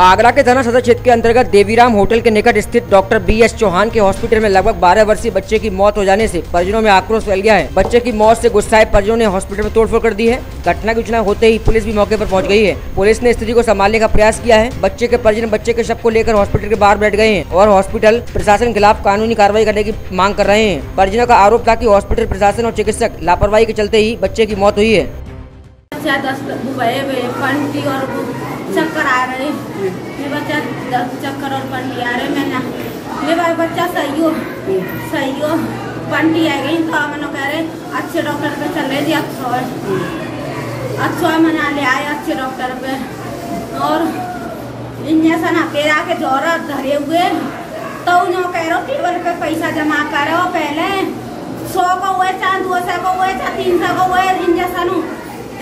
आगरा के थाना सदर क्षेत्र के अंतर्गत देवीराम होटल के निकट स्थित डॉक्टर बी एस चौहान के हॉस्पिटल में लगभग 12 वर्षीय बच्चे की मौत हो जाने से परिजनों में आक्रोश फैल गया है। बच्चे की मौत से गुस्साए परिजनों ने हॉस्पिटल में तोड़फोड़ कर दी है। घटना की सूचना होते ही पुलिस भी मौके पर पहुँच गई है। पुलिस ने स्थिति को संभालने का प्रयास किया है। बच्चे के परिजन बच्चे के शव को लेकर हॉस्पिटल के बाहर बैठ गए हैं और हॉस्पिटल प्रशासन के खिलाफ कानूनी कार्रवाई करने की मांग कर रहे हैं। परिजनों का आरोप था की हॉस्पिटल प्रशासन और चिकित्सक लापरवाही के चलते ही बच्चे की मौत हुई है। चक्कर आ रहे ये बच्चा चक्कर और पंटी आ रहे मैंने ये भाई बच्चा, सही हो। सही हो। पंटी आ गई तो मैंने कह रहे, अच्छे डॉक्टर पे चले जी अच्छा अच्छा मैंने ले आए अच्छे डॉक्टर पे। और इंजेक्शन अकेला के ज़ोर धरे हुए। तो उन्होंने कह रहे, टेबल पे पैसा जमा करो पहले। सौ का हुए चाहे दो सौ का हुए चाहे तीन सौ का हुए इंजेक्शन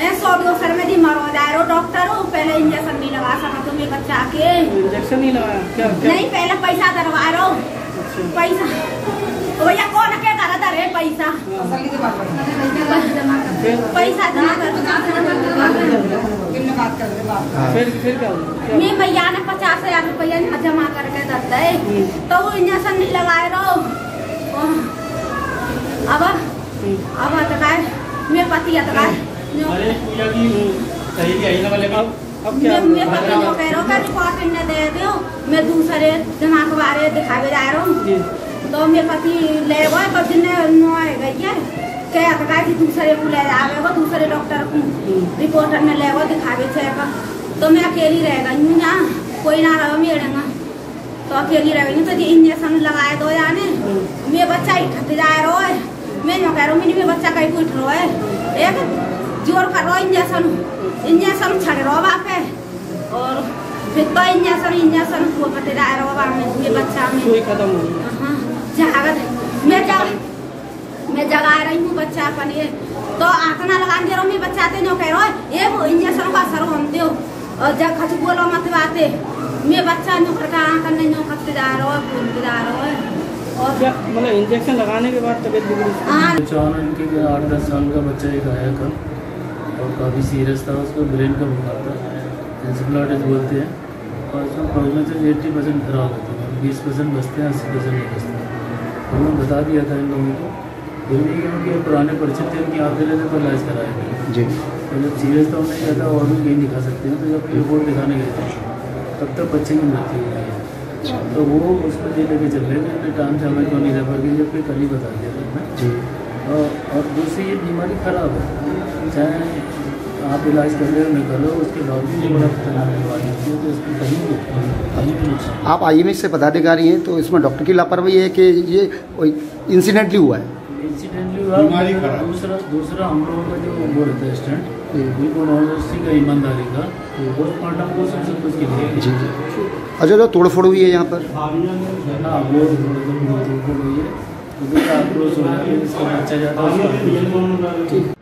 ए सौ दो सौ में जी मरो जा रहे डॉक्टर हो पहले इंजेक्शन नहीं लगा सका तुम्हें बच्चा के। इंजेक्शन नहीं लगाया क्या क्या? नहीं पहले पैसा दरवा रहे अच्छा। पैसा। तो भैया कौन के करा था रे पैसा पैसा जमा कर। फिर फिर क्या मैं भैया ने पचास हज़ार रुपया जमा करके देते है तो वो इंजेक्शन नहीं लगाए रहो अब अब अटकाए मैं पति अटकाए अब अब क्या मैं? पति जो कह रहा हूँ रिपोर्ट इन्हें दे दो। मैं दूसरे जमा के बारे दिखावे जा रहा हूँ। तो मेरे पति ले गए तो जिन्हें नुआए गई है? क्या अटकाए कि दूसरे को ले जावे वो दूसरे डॉक्टर को। रिपोर्टर में ले गए दिखावे चेक तो मैं अकेली रह गई हूँ यहाँ। कोई ना रहो मेरे ना तो अकेली रह गई हूँ तो इंजेक्शन लगाए दो जाने मेरे बच्चा ही ठक जा रहा है। मैं जो कह रहा हूँ मेरे बच्चा कहीं उठ रहा है। एक ज़ोर कर रहा इंजेक्शन इंजेक्शन छड़ रहा बाप है और फिर तो इंजेक्शन इंजेक्शन को बते जा रहा बाप में मेरे बच्चा में कोई खत्म हो गया हाँ, जागत मैं जग मैं जगा रही हूँ बच्चा अपन ये तो आतना लगा दे रहा हूँ मैं बच्चा ते जो कह रहा है ये वो इंजेक्शन का असर होने दो और जब खच बोलो मत बाते मैं बच्चा जो करके आँख नहीं जो करते जा रहा है बोलते जा रहा है और मतलब इंजेक्शन लगाने के बाद तबीयत बिगड़ी हाँ चौहान उनके के आठ दस साल का बच्चा एक आया कल और काफ़ी सीरियस था उसको ब्रेन का बुखार था इंसेफ्लाइटिस बोलते हैं और उसमें प्रोग्नोसिस एट्टी परसेंट खराब होती है बीस परसेंट बचते हैं अस्सी परसेंट नहीं बचते हैं। हमने बता दिया था इन लोगों को फिर भी क्योंकि पुराने परिचित थे उनकी आते रहते तो इलाज कराया जी। तो जब सीरियस था हमने कहा था और भी कहीं दिखा सकते हैं। तो जब रिपोर्ट दिखाने गए थे तब तक बच्चे की मृत्यु हो। गई है तो वो उसको ले लेके चल रहे थे टाइम से हमें क्यों नहीं किया जब फिर कल ही बता दिया था जी। और और दूसरी ये बीमारी खराब है चाहे आप इलाज कर रहे हो नहीं कर रहे हो उसके बावजूद ये बड़ा खतरनाक बीमारी होती है तो इसमें कहीं भी कहीं भी नुकसान आप आई से पदाधिकारी हैं तो इसमें डॉक्टर की लापरवाही है कि ये इंसिडेंटली हुआ है इंसिडेंटली हुआ दूसरा दूसरा हम लोगों का जो वो रहता है स्टैंड का ईमानदारी का पोस्टमार्टम को सबसे कुछ के लिए जी जी अच्छा जो तोड़फोड़ हुई है यहाँ पर हाँ वो एकदम बिल्कुल हुई है तो दूसरा आक्रोश हो रहा है इसका बच्चा जाता है उसका